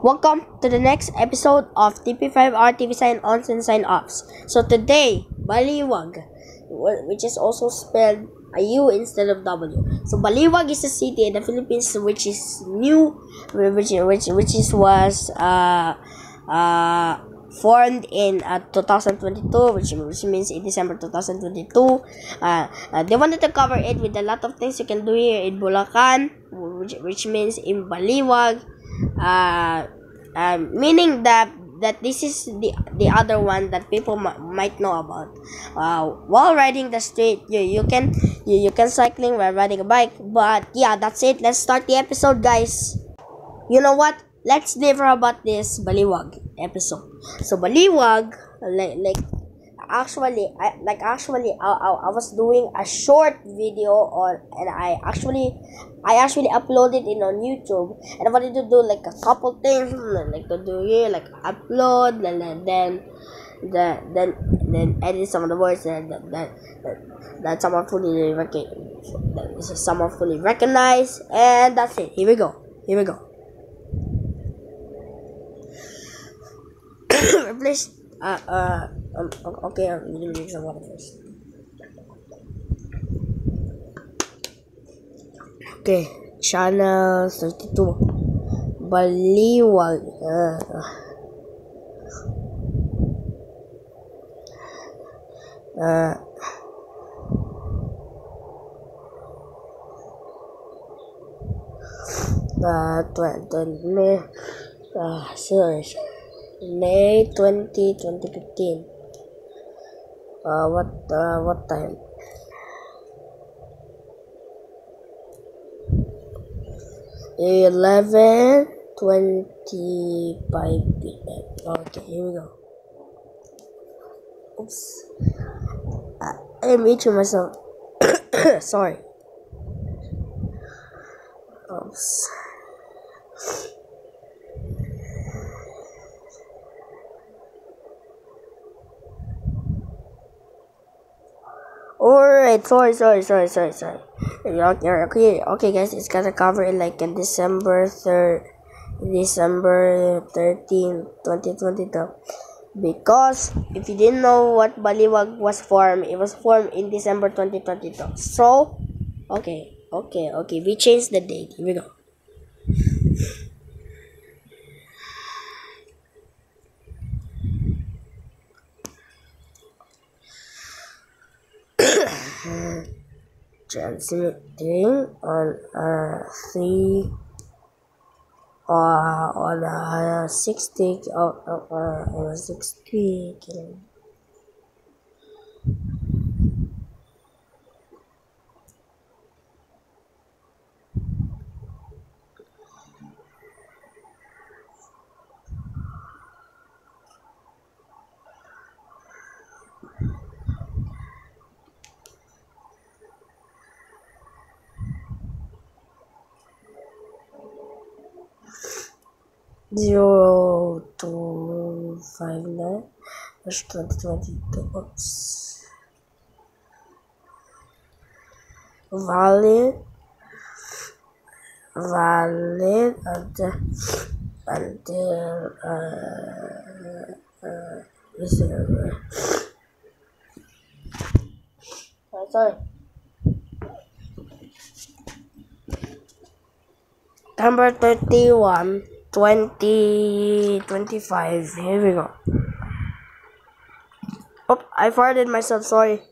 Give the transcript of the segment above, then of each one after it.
Welcome to the next episode of DP5R TV Sign Ons and Sign Offs. So today, Baliwag, which is also spelled a U instead of W. So Baliwag is a city in the Philippines which is new, which which which is was uh uh formed in uh, 2022 which, which means in december 2022 uh, uh, they wanted to cover it with a lot of things you can do here in bulacan which, which means in baliwag uh, uh, meaning that that this is the the other one that people might know about uh, while riding the street you, you can you, you can cycling while riding a bike but yeah that's it let's start the episode guys you know what? Let's never about this Baliwag episode. So Baliwag, like, like actually, I like actually, I, I, I was doing a short video on, and I actually, I actually uploaded it on YouTube, and I wanted to do like a couple things, like to do here, like upload, and then then the, then then edit some of the words that that that, that, that someone fully that someone fully recognize, and that's it. Here we go. Here we go. Replace. Uh, uh, um, okay, I'm gonna drink some water first. Okay, channel 32. Baliwag. Uh, uh, uh, tw- tw- May, uh, sorry, May 20, 2015. Uh, what, uh, what time? Eleven twenty-five p.m. Okay, here we go. Oops. I, I'm eating myself. Sorry. Oops. Alright, sorry, sorry, sorry, sorry, sorry. Okay, okay, guys, it's gonna cover it like in December 3rd, December 13, 2022. Because if you didn't know what Baliwag was formed, it was formed in December 2022. So, okay, okay, okay, we changed the date. Here we go. Transmitting on uh, three uh, on a 60 uh, uh, uh, on a 60 kilo. Zero two five nine dash twenty twenty two oops valid valid until until uh, uh, December. Uh, sorry. September 31, 2025. Here we go. Oh, I farted myself, sorry.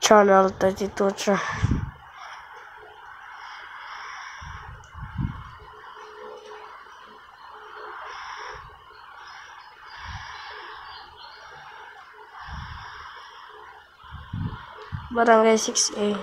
Channel 32. Ch- Barangay 6A.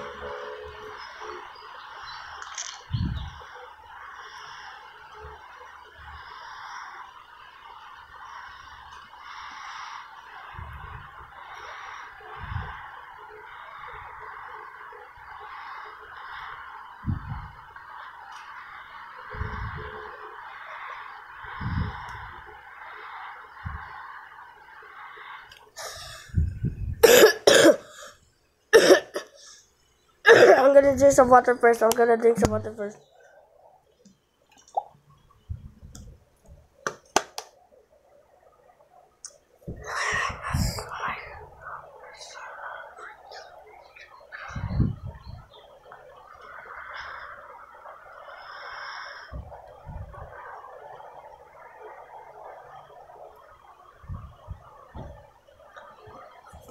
drink some water first. I'm gonna drink some water first.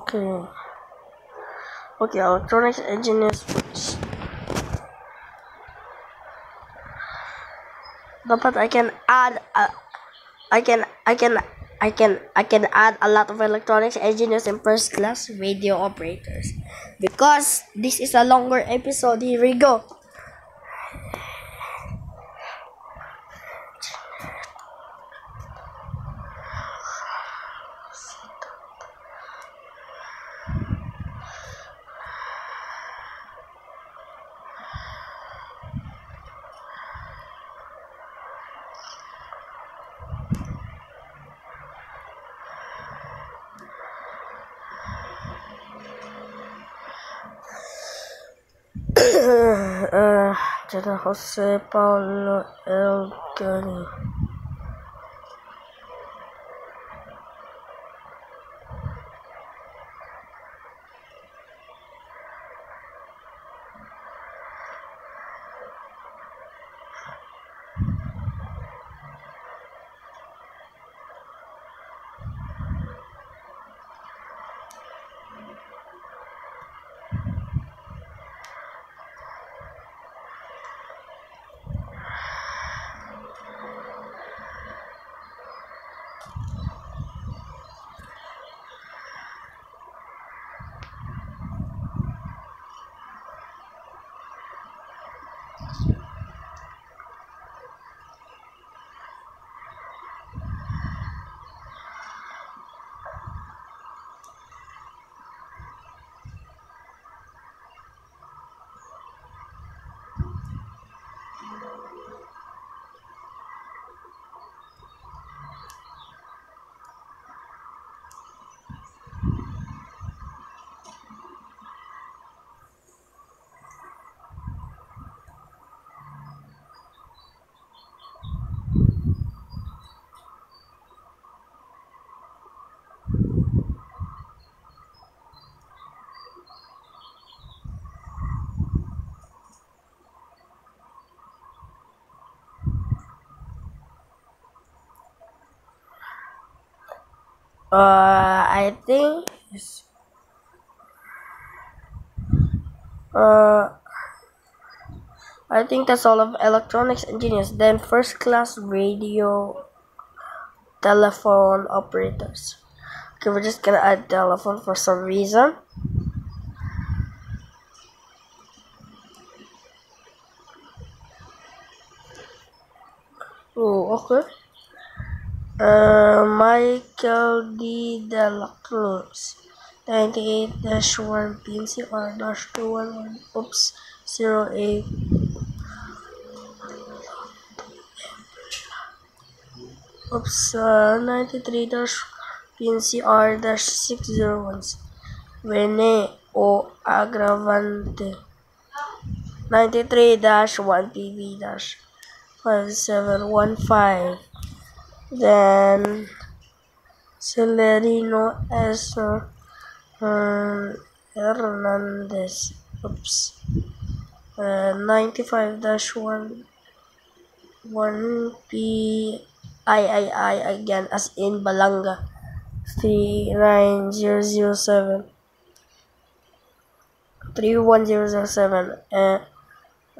Okay. Okay, electronics engine first. Dapat I can add uh, I can I can I can I can add a lot of electronics engineers and first class radio operators. Because this is a longer episode, here we go. Uh, José Paulo Elgani. Uh, I think uh, I think that's all of electronics engineers. Then first class radio telephone operators. Okay, we're just gonna add telephone for some reason. Oh, okay. Uh, Michael D. Dela Cruz, 98-1 PNCR dash 211 oops 08 oops uh, 93 dash PNCR dash 601 Rene O Agravante. 93 dash 1 PV dash 5715 then Celerino S. Uh, Hernandez. Oops. Uh, 95 1 1 P I I I again as in Balanga 39007 31007 uh,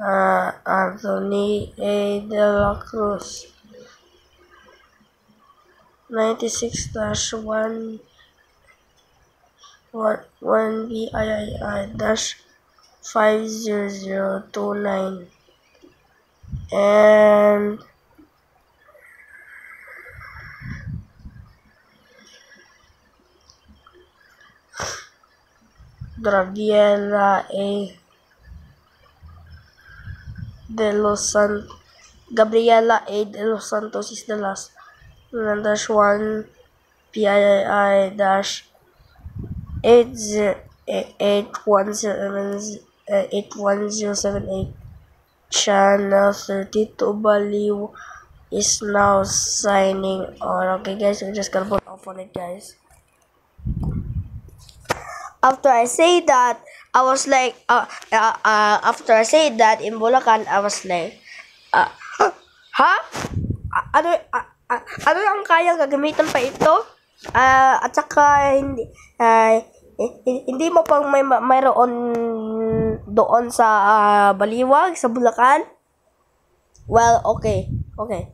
uh, Anthony A. De La Cruz 96 dash 1 1 1 BII dash 50029 and Gabriela A. De Los Santos Gabriela A. De Los Santos is the last and dash one PII dash eight zero eight one seven eight one zero seven eight channel thirty two Baliw is now signing on. Okay guys, we're just gonna put off on it guys. After I say that, I was like, uh, uh, uh after I say that in Bulacan, I was like, uh, huh? Ano, uh, uh, ano ang kaya gagamitan pa ito? Uh, at saka hindi uh, hindi mo pang may mayroon doon sa uh, Baliwag, sa Bulacan? Well, okay. Okay.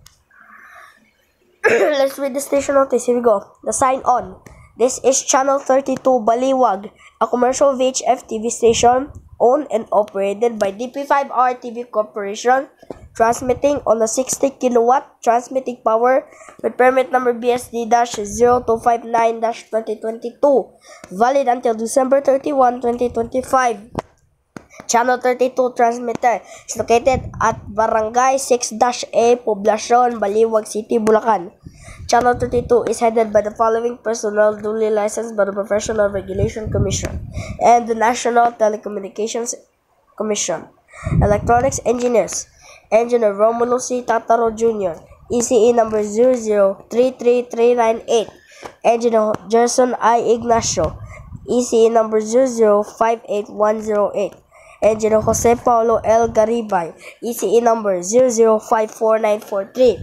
Let's read the station notice. Here we go. The sign on. This is Channel 32 Baliwag, a commercial VHF TV station owned and operated by DP5R TV Corporation, transmitting on a 60 kilowatt transmitting power with permit number BSD-0259-2022, valid until December 31, 2025. Channel 32 transmitter is located at Barangay 6-A, Poblacion, Baliwag City, Bulacan. Channel 32 is headed by the following personnel duly licensed by the Professional Regulation Commission and the National Telecommunications Commission. Electronics Engineers Engineer Romulo C. Tataro Jr. ECE number 0033398 Engineer Gerson I. Ignacio ECE number 0058108 Engineer Jose Paulo L. Garibay ECE number 0054943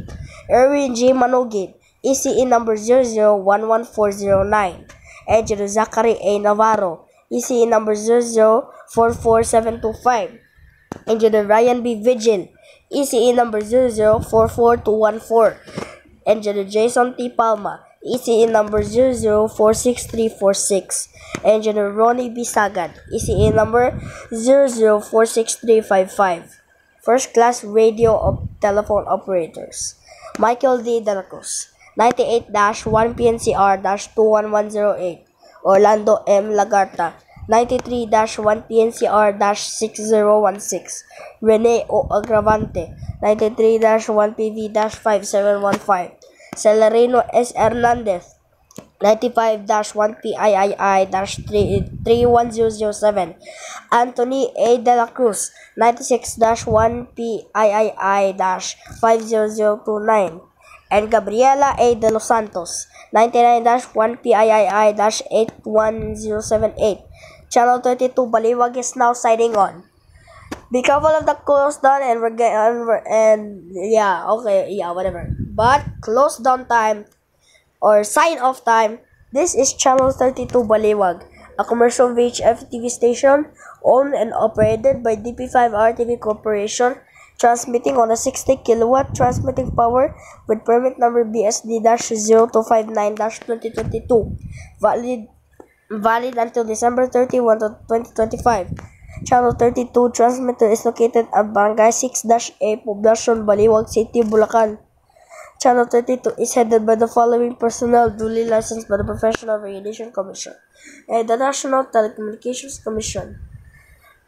Erwin G. Manogit ECE number 0011409. Engineer Zachary A. Navarro, ECE number 0044725. Engineer Ryan B. Vigil, ECE number 0044214. Engineer Jason T. Palma, ECE number 0046346. Engineer Ronnie B. Sagan, ECE number 0046355. First Class Radio of Telephone Operators. Michael D. Delacruz, 98-1 PNCR-21108 Orlando M. Lagarta 93-1 PNCR-6016 Rene O. Agravante 93-1 PV-5715 Celerino S. Hernandez 95-1 PIII-31007 Anthony A. De La Cruz 96-1 PIII-50029 and Gabriela A. De Los Santos, 99-1 PIII-81078. Channel 32 Baliwag is now signing on. Be careful of the close down and we're getting, and yeah, okay, yeah, whatever. But close down time or sign off time. This is Channel 32 Baliwag, a commercial VHF TV station owned and operated by DP5R TV Corporation transmitting on a 60 kilowatt transmitting power with permit number BSD-0259-2022, valid valid until December 31, 2025. Channel 32 transmitter is located at Barangay 6-A, Poblacion, Baliwag City, Bulacan. Channel 32 is headed by the following personnel duly licensed by the Professional Regulation Commission and the National Telecommunications Commission.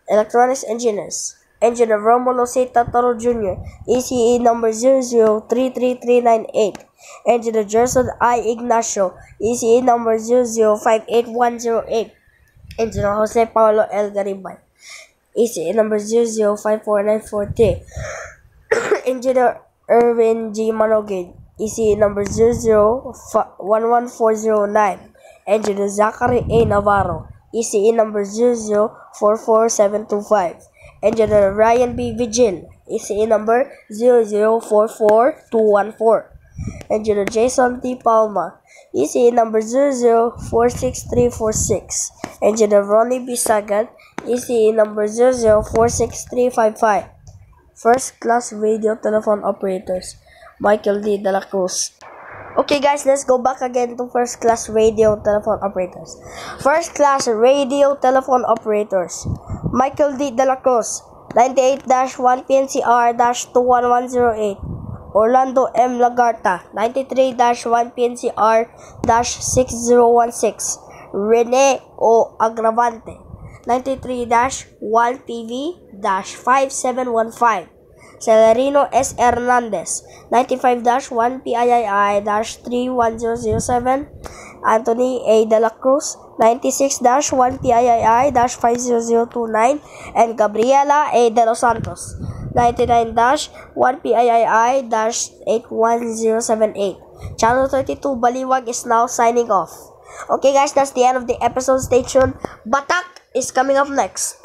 Electronics engineers. Engineer Romulo C. Tataro Jr., ECE number 0033398. Engineer Gerson I. Ignacio, ECE number 0058108. Engineer Jose Paulo L. Garibay, ECE number 0054943. Engineer Erwin G. Manogid, ECE number 0011409. Engineer Zachary A. Navarro, ECE number 0044725. Engineer Ryan B. Vigil, ECE number 0044214. Engineer Jason T. Palma, ECE number 0046346. Engineer Ronnie B. Sagan, ECE number 0046355. First class radio telephone operators, Michael D. De La Cruz. Okay guys, let's go back again to first class radio telephone operators. First class radio telephone operators. Michael D. De La Cruz, 98-1 PNCR-21108. Orlando M. Lagarta, 93-1 PNCR-6016. Rene O. Agravante, 93-1 PV-5715. Celerino S. Hernandez, 95-1 PIII-31007. Anthony A. De La Cruz, 96-1 PIII-50029 and Gabriela A. De Los Santos 99-1 PIII-81078. Channel 32 Baliwag is now signing off. Okay guys, that's the end of the episode. Stay tuned. Batak is coming up next.